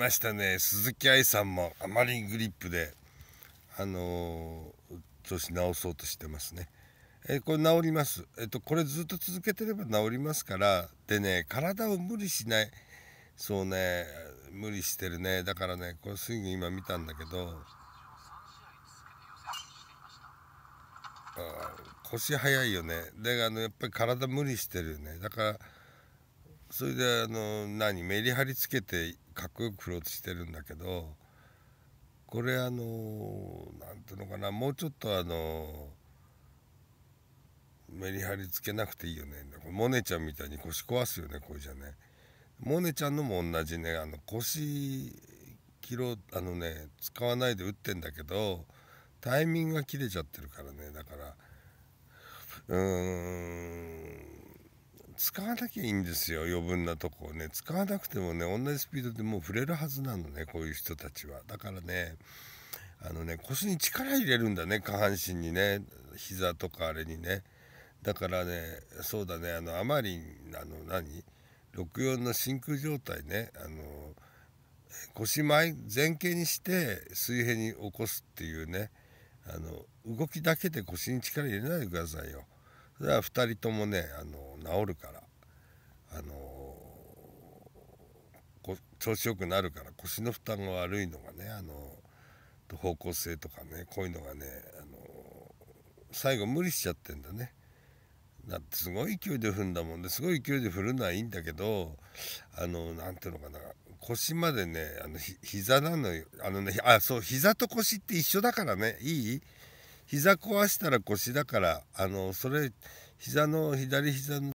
ましたね。鈴木愛さんもあまりグリップであのー、調子直そうとしてますね。えー、これ治ります、えーと、これずっと続けてれば治りますからでね体を無理しない。そうね無理してるね。だからねこれスイング今見たんだけど腰早いよね。であのやっぱり体無理してるよね。だからそれであの何メリハリつけてかっこよく振ろうとしてるんだけどこれあの何ていうのかなもうちょっとあのメリハリつけなくていいよね。モネちゃんみたいに腰壊すよねこれじゃね。モネちゃんのも同じねあの腰切ろうあのね使わないで打ってんだけどタイミングが切れちゃってるからね。だからうーん使わなきゃいいんですよ余分なとこをね。使わなくてもね同じスピードでもう触れるはずなのねこういう人たちは。だからねあのね腰に力入れるんだね下半身にね。膝とかあれにね。だからねそうだねあのあまりあの何？64の真空状態ねあの腰前前傾にして水平に起こすっていうねあの動きだけで腰に力入れないでくださいよ。それは2人ともねあの治るからあの調子よくなるから腰の負担が悪いのがねあの方向性とかねこういうのがねあの最後無理しちゃってんだね。だってすごい勢いで振るんだもんですごい勢いで振るのはいいんだけどあの何ていうのかな腰までねあのひ膝なのよあのねあそう膝と腰って一緒だからねいい？膝壊したら腰だからあのそれ膝の左膝の